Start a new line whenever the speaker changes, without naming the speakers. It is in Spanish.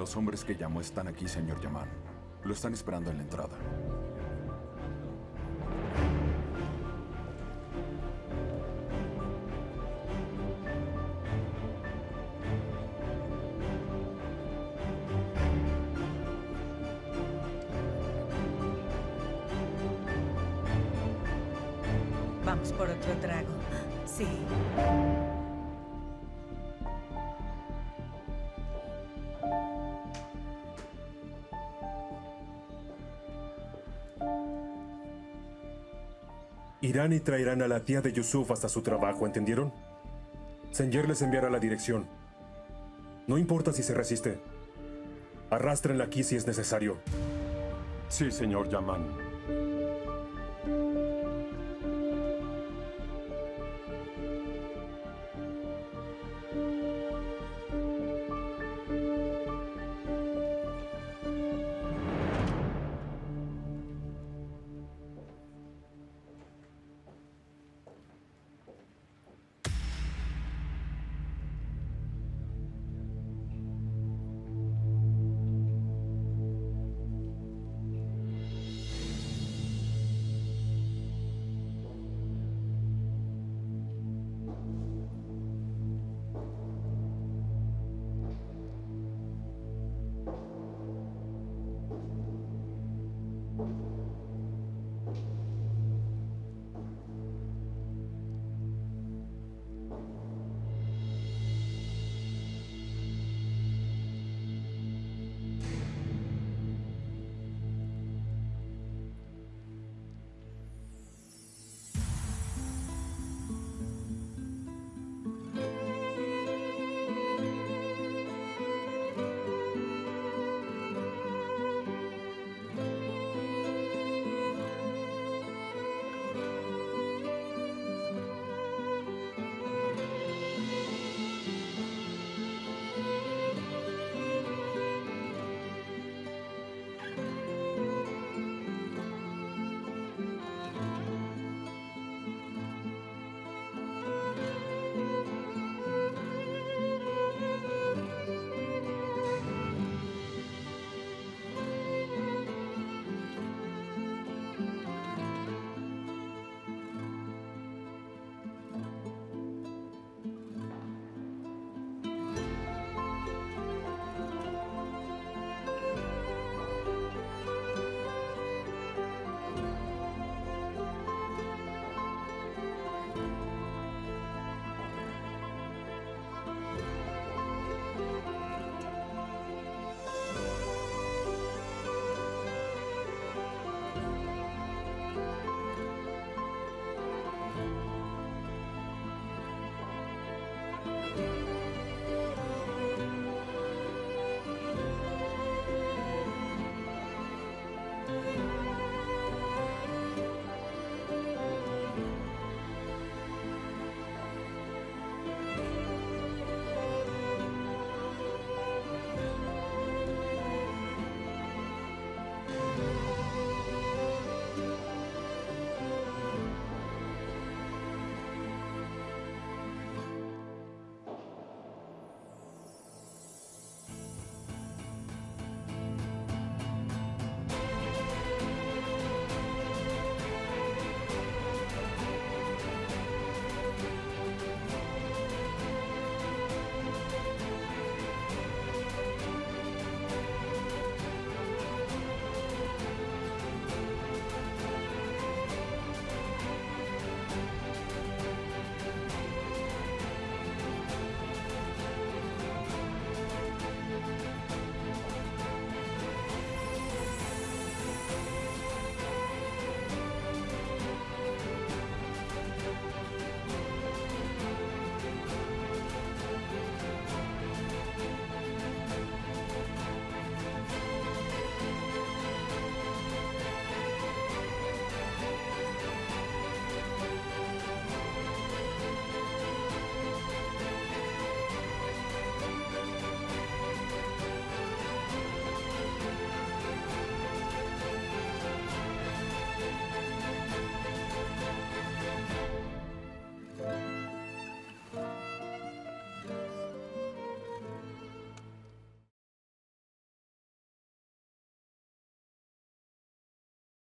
Los hombres que llamó están aquí, señor Yaman. Lo están esperando en la entrada.
Vamos por otro trago. Sí.
Irán y traerán a la tía de Yusuf hasta su trabajo, ¿entendieron? Senyer les enviará la dirección. No importa si se resiste. Arrastrenla aquí si es necesario.
Sí, señor Yaman.